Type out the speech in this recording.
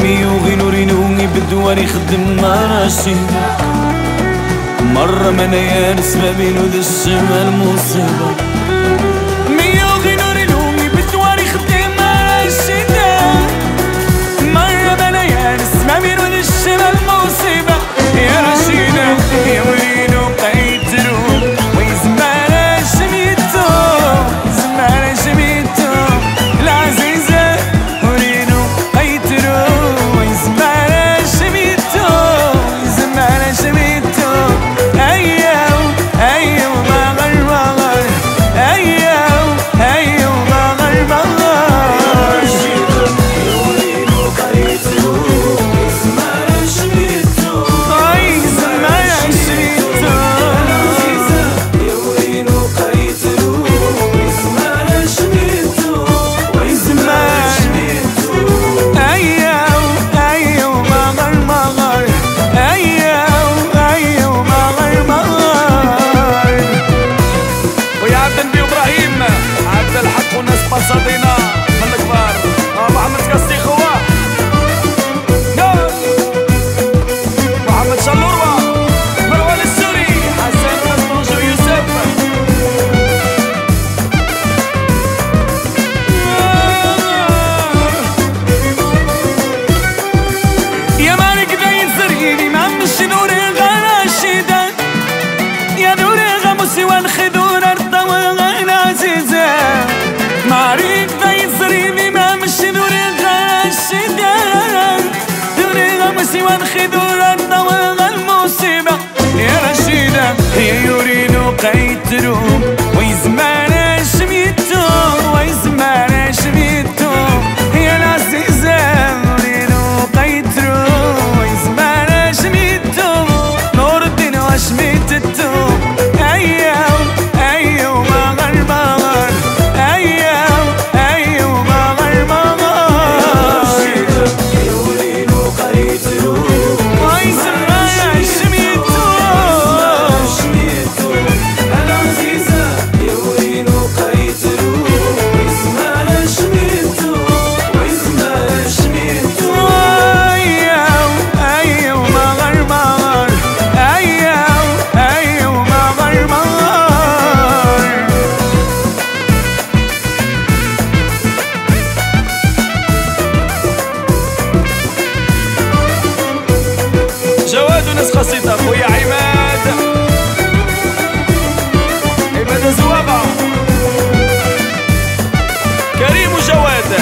قدامي وغين ورينوني بدواني خدم ما راسي مرة من ايان بينو ذا الشمال مصيبة الفلوس والخذون الطوال عزيزة معريف يصري ما مش دور الغشدة دور الغمس والخذون الطوال المصيبة. يا رشيدة هي يريد قيترون Party to ناس قصيدة خويا عماد. عماد الزوابع كريم وجواد